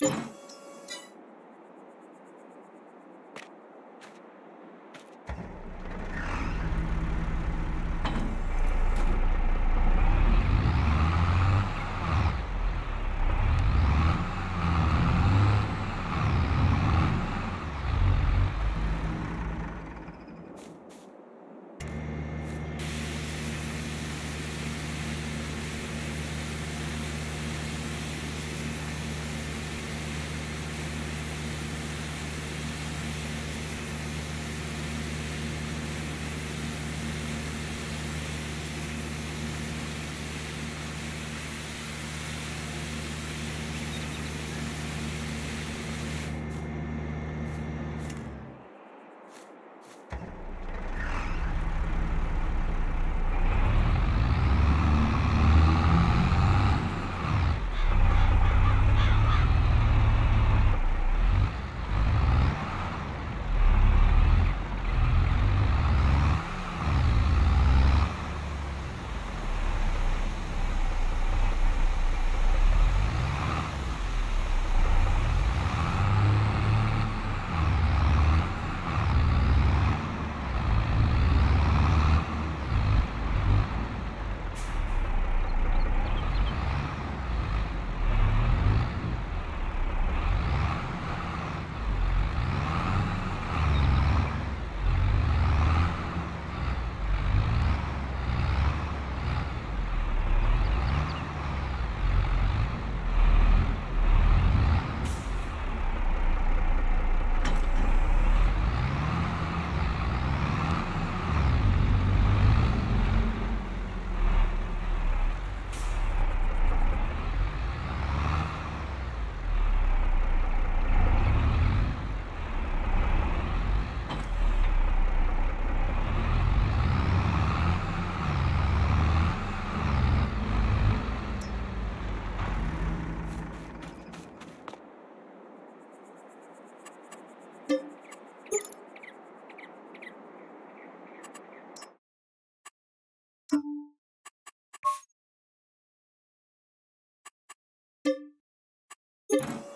you you